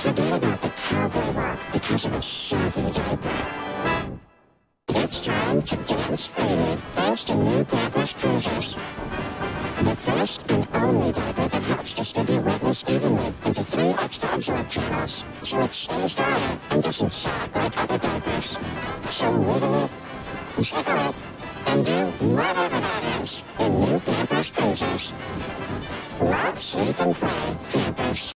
Forget about the cowboy walk because of its shaggy diaper. It's time to dance freely thanks to new Pampers Cruisers. The first and only diaper that helps distribute wetness evenly into three extra absorb channels, so it stays dry and doesn't sag like other diapers. So wiggle it, jiggle it, and do whatever that is in new Pampers Cruisers. Love, sleep, and play, Pampers.